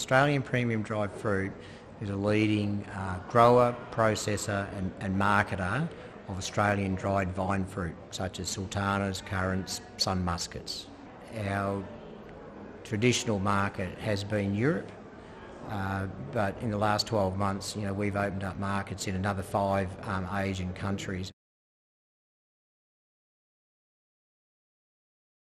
Australian premium dried fruit is a leading uh, grower, processor and, and marketer of Australian dried vine fruit such as sultanas, currants, sunmuscats. Our traditional market has been Europe, uh, but in the last 12 months, you know, we've opened up markets in another five um, Asian countries.